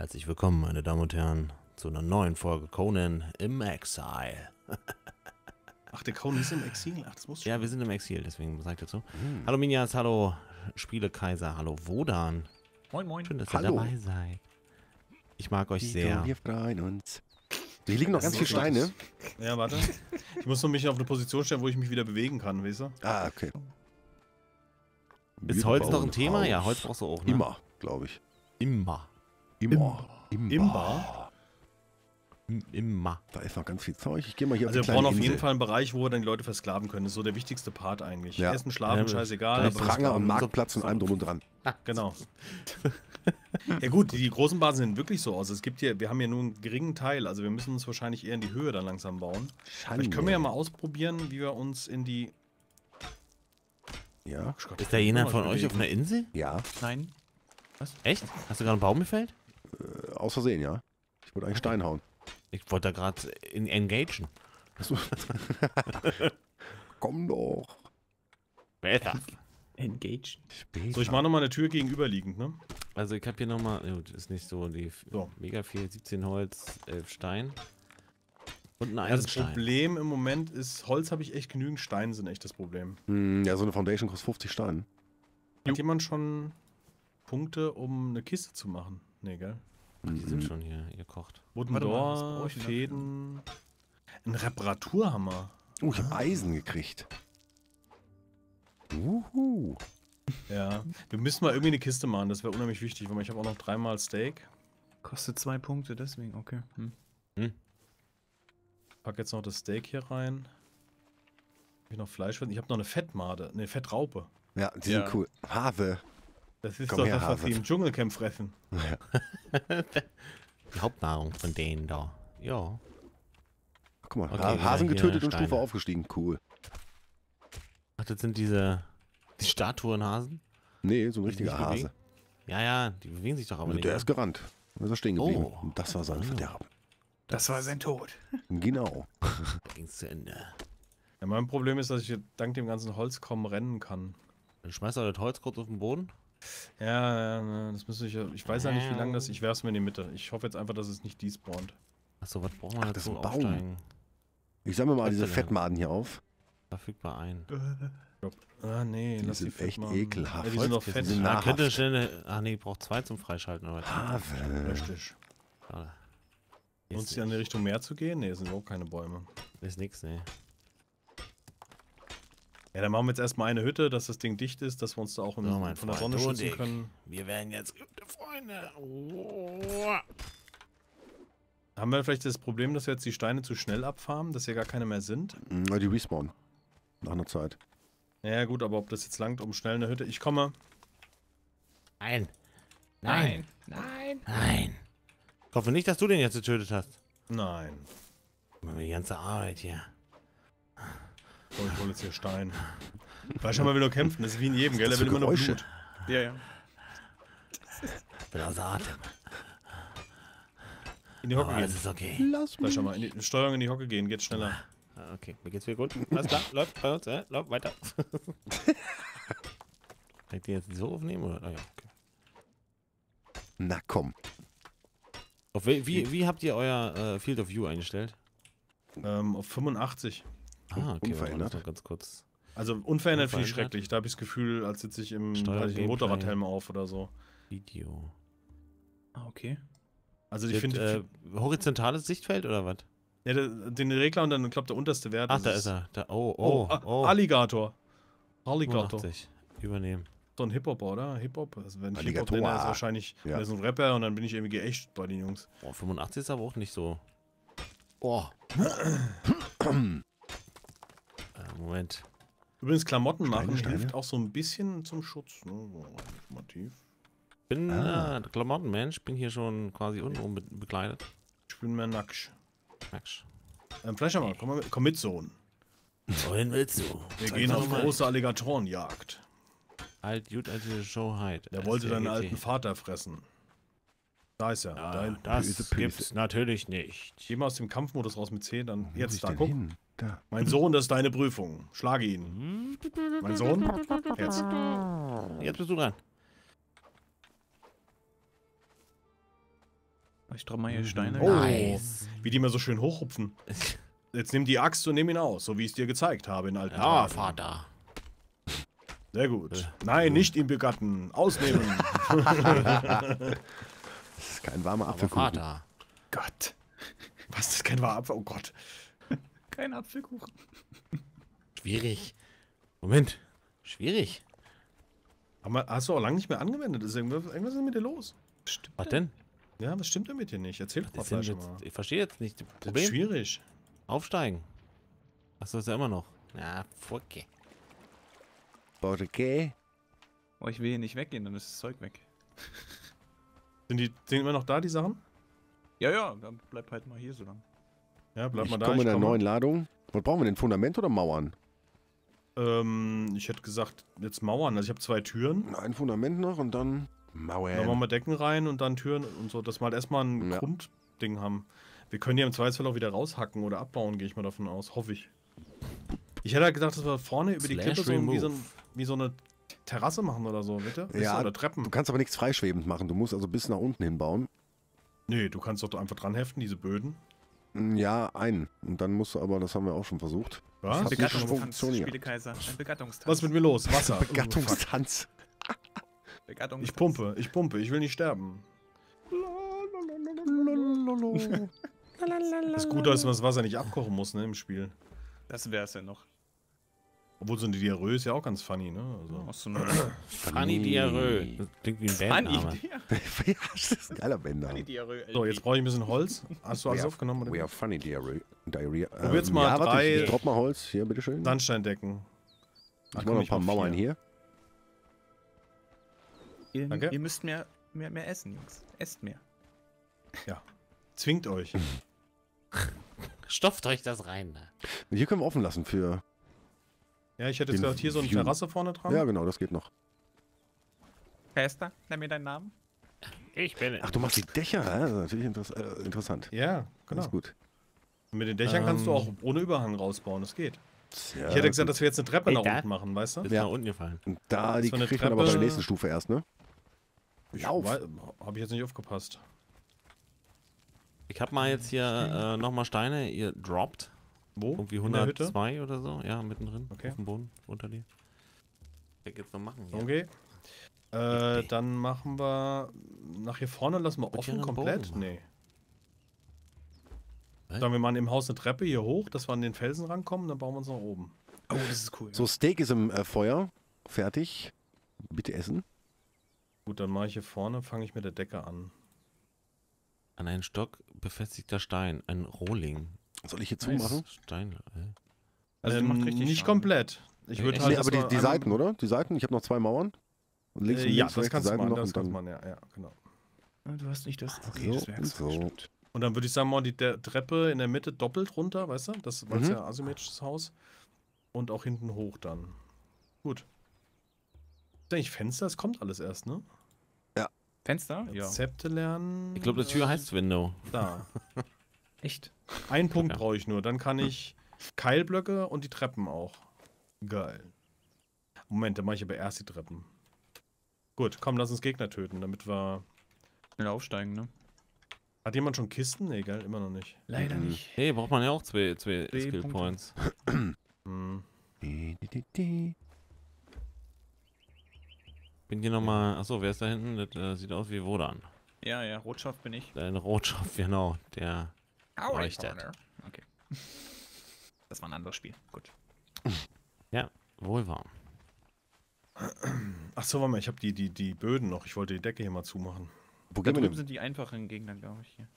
Herzlich willkommen, meine Damen und Herren, zu einer neuen Folge Conan im Exile. Ach, der Conan ist im Exil? Ach, das muss. Ja, wir sind im Exil, deswegen sage ich dazu. Hallo Minjas, hallo Spielekaiser, hallo Wodan. Moin, moin. Schön, dass Hallo. ihr dabei seid. Ich mag euch Die sehr. Wir freuen uns. Hier liegen noch ganz So viele Steine. Ja, warte. Ich muss nur mich auf eine Position stellen, wo ich mich wieder bewegen kann, weißt du? Ah, okay. Ist Wir Holz noch ein Thema? Ja, Haus. Holz brauchst du auch, ne? Immer, glaube ich. Immer. Immer. Immer. Imba? Immer. Da ist noch ganz viel Zeug. Ich gehe mal hier Also wir auf die brauchen auf jeden Insel. Fall einen Bereich, wo wir dann die Leute versklaven können. Das ist so der wichtigste Part eigentlich. Ja. Essen, schlafen, Ja, scheißegal. da Mit ist aber Pranger und. Marktplatz und allem drum und dran. Genau. ja gut, die großen Basen sehen wirklich so aus. Es gibt hier, wir haben hier nur einen geringen Teil, also wir müssen uns wahrscheinlich eher in die Höhe dann langsam bauen. Vielleicht können wir ja mal ausprobieren, wie wir uns in die... Ja, Oh Gott, Ist da jemand von euch auf einer Insel? ja. Nein. Echt? Hast du gerade einen Baum gefällt? Äh, aus Versehen, ja. Ich wollte eigentlich Stein hauen. Ich wollte da gerade in engagen. Achso. Komm doch. Besser. Engage. So, ich mache nochmal eine Tür gegenüberliegend, ne? Also ich habe hier nochmal, gut, ist nicht so die So. mega viel, 17 Holz, 11 Stein. Und ein Ja, das. Problem im Moment ist, Holz habe ich echt genügend, Steine sind echt das Problem. Hm, ja, so eine Foundation kostet 50 Steine. Hat jemand schon Punkte, um eine Kiste zu machen? Nee, gell? Die sind schon hier, ihr kocht. Warte mal, was Wooden brauche Door, ich denn Fäden. Ein Reparaturhammer. Oh, ich habe Eisen gekriegt. Uhu. Ja. Wir müssen mal irgendwie eine Kiste machen, das wäre unheimlich wichtig, weil ich habe auch noch dreimal Steak. Kostet zwei Punkte, deswegen, okay. Hm. Pack jetzt noch das Steak hier rein. Hab ich noch Fleisch? Ich habe noch eine Fettmade, eine Fettraupe. Ja, die Ja. sind cool. Hase. Das ist Komm doch her, das, was Hase. die im Dschungelcamp fressen. Die Hauptnahrung von denen da. Ja. Guck mal, Okay, Ha- Hasen getötet und Steine. Stufe aufgestiegen. Cool. Ach, das sind diese die Statuenhasen? Nee, so ein richtiger bewegen? Hase. Ja, ja, die bewegen sich doch aber Also nicht. der ne? ist gerannt. Da ist er stehen geblieben. Oh. Und das war sein Ah. Verderben. Das war sein Tod. Genau. Da ging's zu Ende. Ja, mein Problem ist, dass ich hier dank dem ganzen Holz kaum rennen kann. Dann schmeißt er das Holz kurz auf den Boden. Ja, ja, ne, das müsste ich ja. Ich weiß ja nicht, wie lange das. Ich werf's mir in die Mitte. Ich hoffe jetzt einfach, dass es nicht despawnt. Achso, was brauchen wir Ach, das ist ein Baum. aufsteigen? Ich sammle mal Was diese? Fettmaden hier auf. Verfügbar ein. Ah, nee, Die lass sind die fett echt machen. ekelhaft. Ja, die sind doch Die fett. sind Ah, könnte schnell eine, Ach nee, braucht zwei zum Freischalten. Aber Hase. Richtig. Schade. Lohnt ja in die Richtung Meer zu gehen? Nee, es sind überhaupt keine Bäume. ist nix, ne. Ja, dann machen wir jetzt erstmal eine Hütte, dass das Ding dicht ist, dass wir uns da auch im, So, von der Sonne schützen ich. können. Wir werden jetzt gute Freunde. Oh. Haben wir vielleicht das Problem, dass wir jetzt die Steine zu schnell abfarmen, dass hier gar keine mehr sind? Hm, Die respawnen. Nach einer Zeit. Ja, gut, aber ob das jetzt langt, um schnell eine Hütte. Ich komme. Nein. Nein. Nein. Nein. Ich hoffe nicht, dass du den jetzt getötet hast. Nein. Mal die ganze Arbeit hier. So, ich hole jetzt hier Stein. Weil schon mal will nur kämpfen, das ist wie in jedem, gell? Er will immer Geräusche? Blut. Ja, ja. Bin außer Atem. In die Hocke Aber gehen. es ist okay. Lass Gleich schon mal. In die Steuerung in die Hocke gehen, geht schneller. Ah, Okay, mir geht's wieder gut. Alles klar, läuft bei uns, äh, läuft weiter. Kann ich den jetzt so aufnehmen? Oder? Ah, ja, okay. Na komm. Auf wie, wie, wie habt ihr euer äh, Field of View eingestellt? Ähm, auf 85. Ah, okay, Unverändert. mal ganz kurz. Also unverändert finde ich schrecklich. Da habe ich das Gefühl, als sitze ich im Gameplay. Motorradhelm auf oder so. Video. Ah, okay. Also ich finde, äh, horizontales Sichtfeld oder was? ja, den Regler und dann, ich glaube, der unterste Wert Ach, da ist er. Da, oh, oh, Oh, oh. Alligator. Alligator. 85. Übernehmen. So ein Hip-Hop, oder? Hip-Hop. Also wenn ich Hip-Hop Alligator. nenne, ist wahrscheinlich Ja. ist ein Rapper und dann bin ich irgendwie geächt bei den Jungs. Oh, 85 ist aber auch nicht so. Oh. Moment. Übrigens, Klamotten machen Steine. hilft auch so ein bisschen zum Schutz. Ne? Informativ. Bin Ah. äh, Klamottenmensch, bin hier schon quasi untenrum be bekleidet. Ich bin mehr nackt. Mensch. Ähm, Fleischermann, komm, mal mit, komm mit, Sohn. Wohin willst du? Wir Zeig gehen auf mal. große Alligatorenjagd. Alt, gut, alte Show halt. Der wollte deinen alten Vater fressen. Da ist er. Ja, da hinten. das Böse, böse. gibt's natürlich nicht. Geh mal aus dem Kampfmodus raus mit 10, dann Wo jetzt ich da, guck. hin? Da. Mein Sohn, das ist deine Prüfung. Schlage ihn. Mein Sohn? Jetzt. Jetzt bist du dran. Ich trau mal hier Steine. Oh, Nice. wie die immer so schön hochhupfen. Jetzt nimm die Axt und nimm ihn aus, so wie ich es dir gezeigt habe in alten Ja, Tagen. Vater. Sehr gut. Nein, nicht ihn begatten. Ausnehmen. Das ist kein warmer Apfelkuchen. Vater. Gott. Was, das kein Apfel? Oh Gott. Kein Apfelkuchen. Schwierig. Moment. Schwierig. Aber hast du auch lange nicht mehr angewendet? Ist irgendwas, irgendwas ist mit dir los? Stimmt. Was denn? Ja, was stimmt denn mit dir nicht? Erzähl doch mal vielleicht jetzt, mal. ich verstehe jetzt nicht. Das Das ist Problem? schwierig. Aufsteigen. Achso, ist ja immer noch. Ja, okay. Okay. Oh, ich will hier nicht weggehen, dann ist das Zeug weg. Sind die sind immer noch da, die Sachen? Ja, ja, dann bleib halt mal hier so lang. Ja, bleib Ich mal da. komme in der komme. neuen Ladung. Was brauchen wir denn? Fundament oder Mauern? Ähm, ich hätte gesagt, jetzt Mauern. Also ich habe zwei Türen. Ein Fundament noch und dann Dann machen Mauern. wir Decken rein und dann Türen und so, dass wir halt erstmal ein Ja. Grundding haben. Wir können die im Zweifelsfall auch wieder raushacken oder abbauen, gehe ich mal davon aus. Hoffe ich. Ich hätte halt gedacht, dass wir vorne über die Slash Klippe so wie, so wie so eine Terrasse machen oder so, bitte? Ja, oder Treppen. Du kannst aber nichts freischwebend machen. Du musst also bis nach unten hinbauen. Nee, du kannst doch einfach dran heften, diese Böden. Mm, Ja, einen. Und dann musst du aber, das haben wir auch schon versucht. Was? Begattungstanz. Spielekaiser. Ein Begattungstanz. Was ist mit mir los? Wasser. Oh, fuck. Gattungstanz. Begattungstanz. ich pumpe, ich pumpe, ich will nicht sterben. Das Gute ist, dass man das Wasser nicht abkochen muss, ne, im Spiel. Das wär's ja noch. Obwohl so eine Diarrhoe ist ja auch ganz funny, ne? Also. Hast du nur Fanny Diarrhoe. Das klingt wie ein Bandname. ja, das ist ein geiler Bänder. Funny Diarrhoe. So, jetzt brauche ich ein bisschen Holz. Hast du alles aufgenommen? Oder? We are funny diarrhea. diarrhea. Probiert's mal ja, warte, drei- ich drop mal Holz. Hier, bitteschön. Sandsteindecken. ich mach komm, noch ein ich paar Mauern hier. Ihr, Danke. ihr müsst mehr, mehr, mehr essen, Jungs. Esst mehr. Zwingt euch. Stopft euch das rein. Ne? Hier können wir offen lassen für. Ja, ich hätte jetzt gedacht, hier so eine View. Terrasse vorne dran. Ja, genau, das geht noch. Esther, nenn mir deinen Namen. Ich bin. Ach, du machst die Dächer, hä? Das ist natürlich interess äh, interessant. Ja, Ganz genau. gut. Und mit den Dächern kannst du Ähm. auch ohne Überhang rausbauen, das geht. Ja, ich hätte gesagt, dass wir jetzt eine Treppe Hey, nach unten machen, weißt du? Ist Ja. nach unten gefallen. Und da, Das die kriegt man aber bei der Treppe. nächsten Stufe erst, ne? Ich Auf. Habe ich jetzt nicht aufgepasst. Ich hab mal jetzt hier äh, nochmal Steine. Ihr droppt. Wo? Irgendwie In der Hütte? 102 oder so. Ja, mittendrin. Okay. Auf dem Boden. Unter dir. Was jetzt noch machen? Hier? Okay. Äh, dann machen wir nach hier vorne lassen wir offen komplett. Bogen. Nee. Was? Dann wir machen im Haus eine Treppe hier hoch, dass wir an den Felsen rankommen, dann bauen wir uns nach oben. Oh, das ist cool. So, Steak ist im äh, Feuer. Fertig. Bitte essen. Gut, dann mache ich hier vorne, fange ich mit der Decke an. An einen Stock befestigter Stein. Ein Rohling. Soll ich hier Nice. zumachen? Stein. Äh. Also, ähm, das macht richtig nicht Schaden. komplett. Ich würde halt nee, das aber die, die Seiten, oder? Die Seiten? Ich habe noch zwei Mauern. Und links Äh, und ja, links, das rechts kannst du Seiten machen, noch das kannst du dann machen, ja, ja, genau. Ah, Du hast nicht das So das und so. stimmt. Und dann würde ich sagen, mal die der Treppe in der Mitte doppelt runter, weißt du? Das war Mhm. ja asymmetrisches Haus. Und auch hinten hoch dann. Gut. Ist eigentlich Fenster? Es kommt alles erst, ne? Fenster? Ja. Rezepte lernen. Ich glaube, die Tür äh, heißt Window. Da. Echt? Einen Punkt Ja. brauche ich nur. Dann kann ich Keilblöcke und die Treppen auch. Geil. Moment, dann mache ich aber erst die Treppen. Gut, komm, lass uns Gegner töten, damit wir. Schnell aufsteigen, ne? Hat jemand schon Kisten? Nee, gell, immer noch nicht. Leider Mhm. nicht. Hey, braucht man ja auch zwei, zwei Skill Punkte. Points. Hm. Die. Bin hier nochmal. Achso, wer ist da hinten? Das äh, sieht aus wie Wodan. Ja, ja, Rotschopf bin ich. Ein Rotschopf, genau. Der. Howdy, Leuchtet. Corner. Okay. Das war ein anderes Spiel. Gut. Wohl warm. Ach so, warte mal, ich habe die, die, die Böden noch. Ich wollte die Decke hier mal zumachen. Wo Da gehen wir drüben sind die einfachen Gegner, glaube ich. Hier.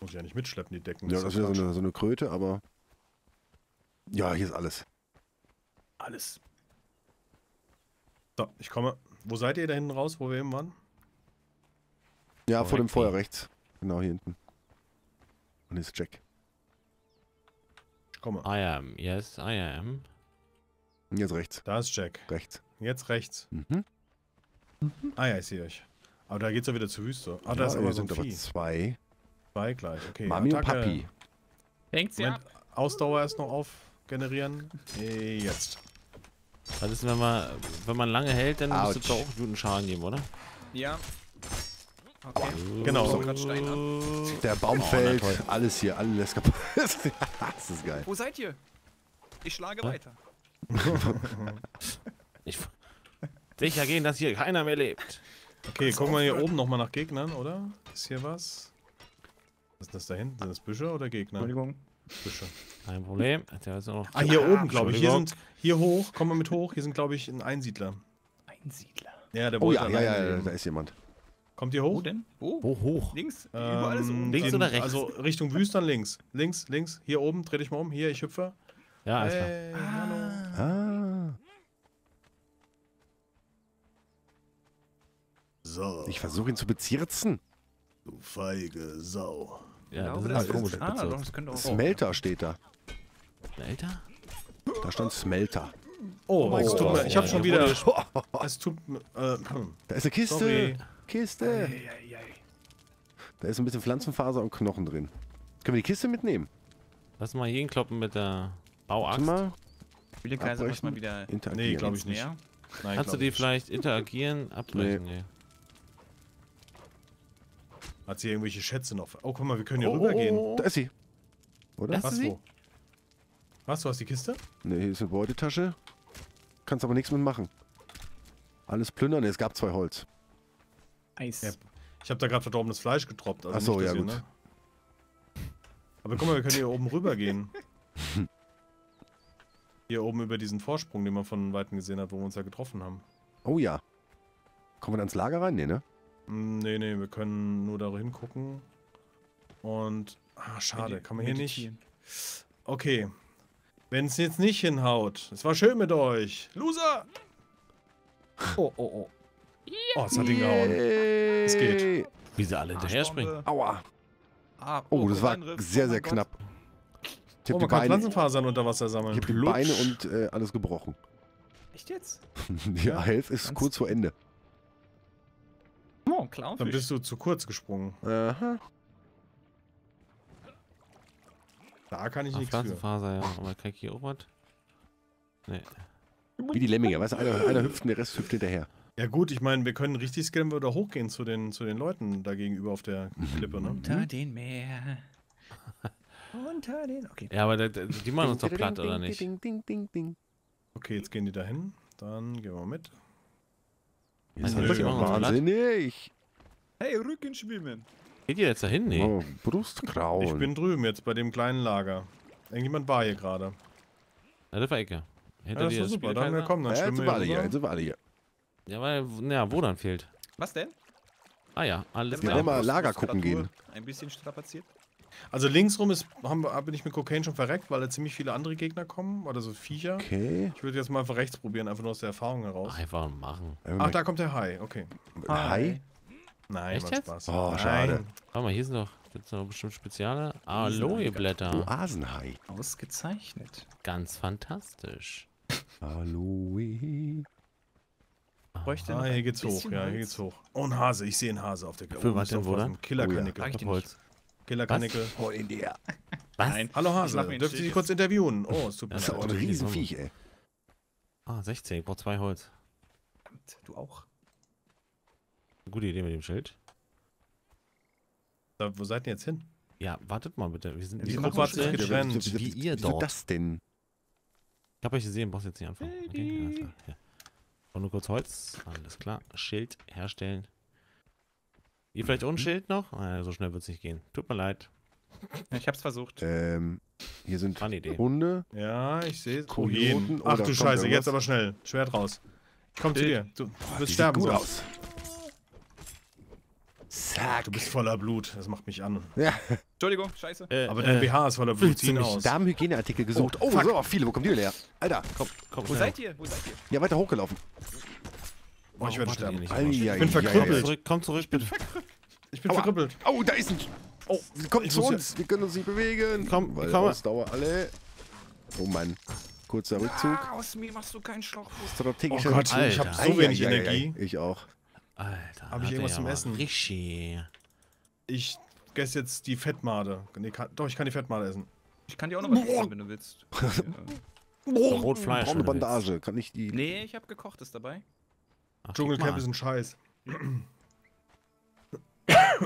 Muss ich ja nicht mitschleppen, die Decken. Ja, das ist ja so eine, so eine Kröte, aber. Ja, hier ist alles. Alles. So, ich komme. Wo seid ihr da hinten raus, wo wir eben waren? Ja, vor dem. Feuer rechts. Genau hier hinten. Und ist Jack. Ich komme. I am. Yes, I am. Jetzt rechts. Da ist Jack. Rechts. Jetzt rechts. Mhm. Ah ja, ich sehe euch. Aber da geht's ja wieder zur Wüste. Ah, da Ja, ist aber so ein sind aber Vieh. zwei. Zwei gleich. Okay. Mami und. Papi. Hängt sie Moment, ab? Ausdauer erst noch auf generieren. Äh, Jetzt. Was ist, wenn man, wenn man lange hält, dann müsste es Autsch. doch auch guten Schaden geben, oder? Ja. Okay. Genau. So. Der Baum Oh, fällt, alles hier, alles kaputt. das ist geil. Wo seid ihr? Ich schlage weiter. Ich, sicher gehen, dass hier keiner mehr lebt. Okay, gucken wir hier oben nochmal nach Gegnern, oder? Ist hier was? Was ist das da hinten? Sind das Büsche oder Gegner? Entschuldigung. Büsche. Kein Problem. Ah, hier oben, glaube ich. Hier sind, hier hoch, kommen wir mit hoch. Hier sind, glaube ich, ein Einsiedler. Einsiedler. Ja, der Oh wollte ja, ja, ja, ja, leben. da ist jemand. Kommt ihr Wo hoch? denn? Wo? Hoch, hoch. Links? Überall ist Ähm, oben. links den- oder rechts? Also Richtung Wüstern links. Links, links. Hier oben, dreh dich mal um. Hier, ich hüpfe. Ja, alles klar. Hey, hallo. Ah, So, ich versuche ihn zu bezirzen. du feige Sau. Ja, glaube, das ist das komisch. Ah, doch, das könnte auch. Smelter steht da. Alter? Da stand Smelter. Oh, Gott. tut mir, ich habe schon wieder. Es tut mir. Äh, hm. Da ist eine Kiste. Sorry. Kiste. Eieiei. Da ist ein bisschen Pflanzenfaser und Knochen drin. Können wir die Kiste mitnehmen? Lass mal hier hinkloppen mit der Bauaxt. Mal. Viele Kaiser muss mal wieder Interagieren. Nee, glaub ich nicht. Nein, Kannst du die ich vielleicht interagieren? Abbrechen? Nee. nicht. Hat sie irgendwelche Schätze noch? Oh, guck mal, wir können hier Oh, rübergehen. oh, oh. Da ist sie. Oder? Hast du Was, sie? wo? Was, du hast die Kiste? Ne, hier ist eine Beutetasche. Kannst aber nichts mitmachen. Alles plündern. Nee, es gab zwei Holz. Eis. Ja. Ich habe da gerade verdorbenes Fleisch getroppt. Also Ach so, nicht, dass ja, gut. ne? Aber guck mal, wir können hier oben rübergehen. hier oben über diesen Vorsprung, den man von Weitem gesehen hat, wo wir uns ja getroffen haben. Oh ja. Kommen wir da ins Lager rein? Nee, ne? Hm, Nee, nee, wir können nur da hingucken. Und. Ah, schade, kann man hier nicht. Okay. Wenn es jetzt nicht hinhaut. Es war schön mit euch. Loser! Oh, oh, oh. Oh, es hat ihn gehauen. Es geht. Wie sie alle hinterher springen. Aua. Ah, Oh, das war Angriff. sehr, Oh sehr Gott. knapp. Ich Oh, habe man die kann Beine, Pflanzenfasern unter Wasser sammeln. ich hab die Lutsch. Beine und äh, alles gebrochen. Echt jetzt? Die Ja, Hälfte ist ganz- kurz vor Ende. Oh, Dann Clownfisch. bist du zu kurz gesprungen. Aha. Da kann ich Ah, nichts für. Pflanzenfaser, ja. Aber kann ich hier auch was? Nee. Wie die Lemminge. Weißt du, einer, einer hüpft und der Rest hüpft hinterher. Ja gut, ich meine, wir können richtig wir da hochgehen zu den, zu den Leuten da gegenüber auf der Klippe, ne? Unter den Meer. Unter den. Okay. Ja, aber da- da- die machen uns doch platt, oder nicht? Ding, ding, ding, ding. Okay, jetzt gehen die da hin. Dann gehen wir mit. Wir uns platt. wahnsinnig. Hey, Rückenschwimmen. Geht ihr jetzt dahin? Nee. Oh, Brustkrauen. Ich bin drüben jetzt bei dem kleinen Lager. Irgendjemand war hier gerade. Na, das war Ecke. Ja, Hinter das dir war das super. Dann ja, komm, dann ja, schwimmen jetzt wir. Jetzt sind wir alle hier. Ja, weil, ja, wo dann fehlt? Was denn? Ah ja, alles Wir klar. wollen mal Lager gucken gehen. Ein bisschen strapaziert. Also links rum ist, haben bin ich mit Cocaine schon verreckt, weil da ziemlich viele andere Gegner kommen. Oder so Viecher. Okay. Ich würde jetzt mal einfach rechts probieren, einfach nur aus der Erfahrung heraus. Einfach machen. Ach, da kommt der Hai. Okay. Hi. Nein, Echt jetzt? Spaß. Oh, Nein. schade. Warte mal, hier sind doch, gibt's noch bestimmt Speziale. Aloe-Blätter. Oasenhai. Ausgezeichnet. Ganz fantastisch. Aloe. Bräuchte Ah, hier geht's hoch, ja, hier geht's hoch. Oh, ein Hase, ich sehe einen Hase auf der Für was denn, wo dann? Killerkanickel. Dir Holz. Killerkanickel. Hol ihn dir. Was? Nein. Hallo Ich Hase, mach mir einen dürft ihr Sie kurz interviewen? Oh, es tut mir Das ist Ja, auch leid. ein Riesenviech, ey. Ah, 16, ich brauch zwei Holz. Du auch. Gute Idee mit dem Schild. Da, wo seid ihr jetzt hin? Ja, wartet mal bitte. Wir sind Die Gruppe hat sich getrennt. wie ihr Wieso dort. das denn? Ich hab euch gesehen, brauchst jetzt nicht anfangen. Okay, alles klar. Ja. Und nur kurz Holz. Alles klar. Schild herstellen. Ihr vielleicht ohne Schild noch? Ah, so schnell wird's nicht gehen. Tut mir leid. Ich hab's versucht. Ähm, hier sind. Hunde. Ja, ich sehe es. Oh, Kojoten Ach du Scheiße, irgendwas? jetzt aber schnell. Schwert raus. Ich komm zu dir. Du, du wirst sieht sterben gut sonst. aus. Zack. Du bist voller Blut. Das macht mich an. Ja, Entschuldigung, scheiße. Äh, Aber dein äh, BH ist voller Blut. Zieh aus. Darmhygieneartikel gesucht. Oh, fuck. so viele. Wo kommt die denn her? Alter, komm, komm, Wo seid ihr? Wo seid ihr? ja, weiter hochgelaufen. Oh, ich werde sterben. Ei, Ich bin verkrüppelt. zurück, komm zurück, bitte. Ich bin Aua. verkrüppelt. Oh, da ist ein. Oh, sie kommt Ich zu muss ja- uns. Wir können uns nicht bewegen. Komm, weil komm. Ausdauer alle. Oh Mann. Kurzer Rückzug. Ah, aus mir machst du keinen Schlauchboot. Oh Strategische Gott, ich Alter. habe so wenig Energie. Ich auch. Alter. Hab ich irgendwas zum Essen? Richtig. Ich esse jetzt die Fettmade. Nee, kann, doch, ich kann die Fettmade essen. Ich kann dir auch noch was geben, wenn du willst. Rotfleisch, Braune Bandage. Kann ich die. nee, ich hab gekochtes dabei. Dschungelcamp mal. ist ein Scheiß.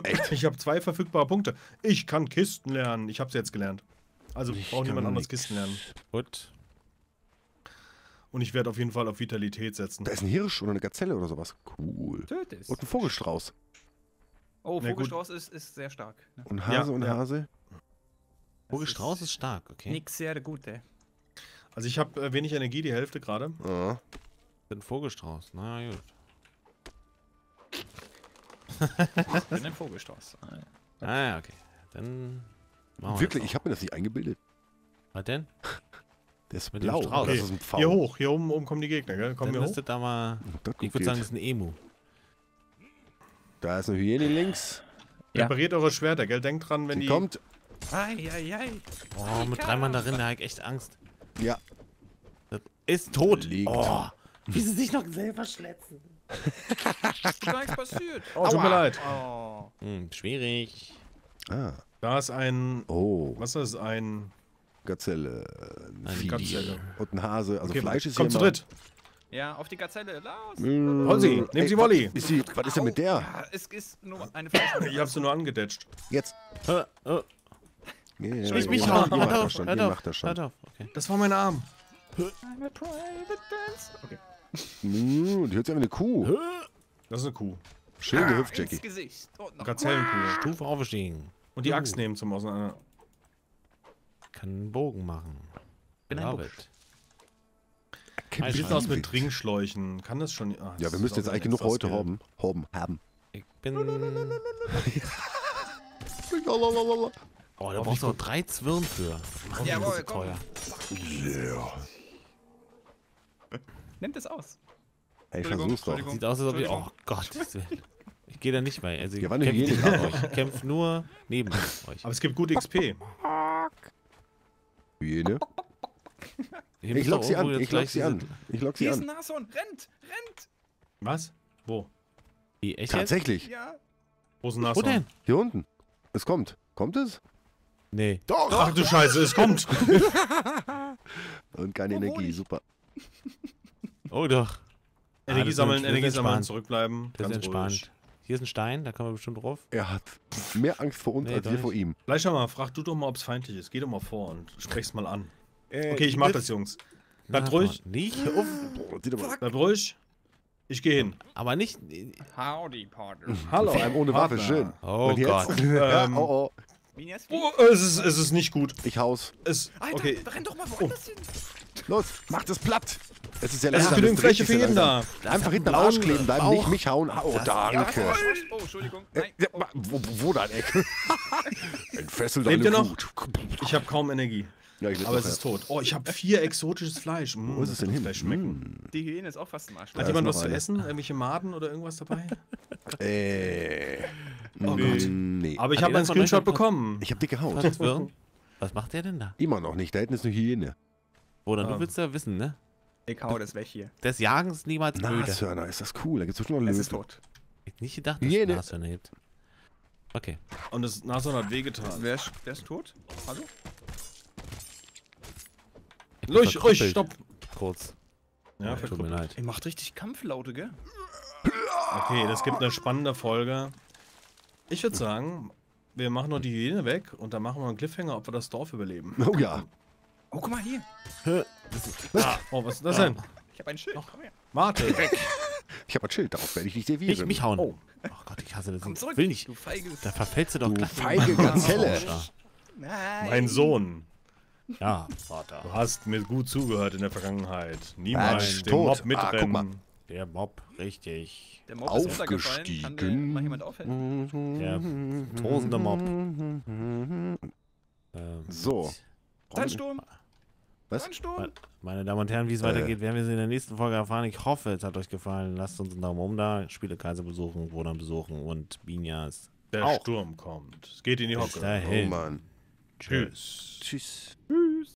Echt? Ich habe zwei verfügbare Punkte. Ich kann Kisten lernen. Ich habe es jetzt gelernt. Also Ich braucht niemand anderes. Kisten lernen. Gut. Und ich werde auf jeden Fall auf Vitalität setzen. Da ist ein Hirsch oder eine Gazelle oder sowas. Cool. Töt es. Und ein Vogelstrauß. Oh, Na gut. Vogelstrauß ist, ist sehr stark. Ne? Und Ja, Hase und ja. Hase. Vogelstrauß ist stark, okay. Nix sehr gute. Also ich habe äh, wenig Energie, die Hälfte gerade. Ah. Ein Vogelstrauß. Na gut. Ich bin ein Vogelstrauß. Ah, ja. Ah ja, okay. Dann machen wir Wirklich, ich habe mir das nicht eingebildet. Was denn? Der ist Mit dem blau. Strauß. Das Okay. ist ein V. Hier hoch, hier oben, oben kommen die Gegner, gell? Kommen Dann ist hoch. da mal. Das Ich würde sagen, das ist ein Emu. Da ist eine Hyäne links. Ja. Repariert eure Schwerter, gell? Denkt dran, wenn Die die. kommt. Ei, ei, ei. Oh, mit drei Mann darin, da habe ich echt Angst. Ja. Das ist tot. Liegt. Oh, wie sie sich noch selber schletzen. Nichts passiert. Oh, tut mir leid. Oh. Hm, schwierig. Ah. Da ist ein. Oh, Was ist das? Ein. Gazelle. Ein Eine Vieh. Gazelle. Und ein Hase. Also Okay, Fleisch ist hier zu immer- dritt. Ja, auf die Gazelle. Los. Mm. Hol sie, nehmen Sie Wolli. Was ist denn mit der? Ja, es ist nur eine Fleisch. Ich hab's nur angedetscht. Jetzt. Ja, ja, nicht mich macht- ihr macht das auf, schon. Ihr auf, macht das schon. auf. Okay. Das war mein Arm. I'm a private dance. Okay. Mm, Die hört sich an wie eine Kuh. Das ist eine Kuh. Schön gehüpft, Ins Jackie. Gesicht. Gazellenkuh. Stufe aufgestiegen. Und die Axt nehmen zum Auseinander. Kann einen Bogen machen. Bin ein Love Busch. it. Wie sieht's aus mit Trinkschläuchen? Kann das schon. Ah, Ja, das wir ist müssen jetzt ein eigentlich genug heute haben. Haben. Haben. Ich bin. Oh, da brauchst du auch drei Zwirn für. Oh, die Jawohl, ist komm. teuer. Ja. Nimmt es aus. Ey, Ich versuch's doch. Sieht aus, als ob ich. Oh. Gott. Ich gehe da nicht bei. Also ich Ja, eine kämpf kämpfe nur neben euch. Aber es gibt gute XP. Hyäne. Ich lock sie an. Ich lock sie an. Ich lock sie Hier ist ein an. Nashorn. Rennt. Rennt. Was? Wo? Wie, echt? Tatsächlich. Ja. Wo ist ein Wo Nashorn? denn? Hier unten. Es kommt. Kommt es? Nee. Doch. Ach du Scheiße, es kommt. Und keine Wo wohne Energie. Super. Oh doch. Energie ist sammeln, Energie sammeln, zurückbleiben. Das ist Ganz entspannt. ruhig. Hier ist ein Stein, da kommen wir bestimmt drauf. Er hat mehr Angst vor uns Nee, als wir vor ihm. Vielleicht schon mal, frag du doch mal, ob es feindlich ist. Geh doch mal vor und sprech's mal an. Äh, Okay, ich mach das, Jungs. Bleibt ruhig. Nicht auf. Bleibt ruhig. Ich gehe hin. Aber nicht. Howdy, Partner. Hallo. vor allem ohne Waffe. Partner. Schön. Oh? Gott. Ähm, oh, oh. Oh, es, ist, es ist nicht gut. Ich haus. Es, Alter, okay. renn doch mal woanders hin. Los, mach das platt. Es ist ja Es ist langsam. genügend Fläche für jeden langsam. da. Einfach hinten am Arsch kleben bleiben, nicht mich hauen. Oh, danke. Oh, Entschuldigung. Äh, wo, wo dein Eck? Entfesselt Lebt deine ihr noch? Wut. Ich habe kaum Energie. Ja, ich Aber es ist tot. Oh, ich habe vier exotisches Fleisch. Mm, Wo ist es denn hin? Schmecken. Die Hyäne ist auch fast im Arsch. Hat jemand noch was zu eine. essen? Irgendwelche Maden oder irgendwas dabei? Äh. Oh mm, Gott. Nee. Aber ich habe einen Screenshot bekommen. Ich hab dicke Haut. Was macht der denn da? Immer noch nicht. Da hinten ist eine Hyäne. Oder Ah. du willst ja wissen, ne? Ich hau das weg hier. Des Jagens niemals müde. Nashörner, ist das cool. Da gibt's bestimmt noch Es ist Löwen. tot. Ich hab nicht gedacht, dass Hyäne. es Nashörner gibt. Okay. Und das Nashorn hat wehgetan. Wer ist, wer ist tot? Hallo? Ruhig, ruhig, stopp. Kurz. Ja, Tut mir leid. Ihr macht richtig Kampflaute, gell? Okay, das gibt eine spannende Folge. Ich würde sagen, wir machen noch die Hyäne weg und dann machen wir einen Cliffhanger, ob wir das Dorf überleben. Oh ja. Oh, guck mal hier. Ah, oh, was ist das denn? Ich habe ein Schild. Komm her. Warte. Ich habe ein Schild, darauf werde ich dich servieren. Nicht mich hauen. Oh. Oh Gott, ich hasse das. Komm zurück. Will nicht. Du feiges. Da verfällst du doch Du gleich. feige Gazelle. Nein. Mein Sohn, Ja, Vater. du hast mir gut zugehört in der Vergangenheit. Niemals den tot. Mob Ah, mitrennen. mal. Der Mob, richtig. Der Mob ist runtergefallen. Kann der Aufgestiegen. mal jemand aufhelfen? Der tosende Mob. Ähm, So. Sandsturm. Was? Meine Damen und Herren, wie es Äh. weitergeht, werden wir sie in der nächsten Folge erfahren. Ich hoffe, es hat euch gefallen. Lasst uns einen Daumen um da, Spielekreise besuchen, Wohnern besuchen und Binjas. Der Auch. Sturm kommt. Es geht in die Bis Hocke. Oh dahin. Mann. Tschüss. Tschüss. Tschüss.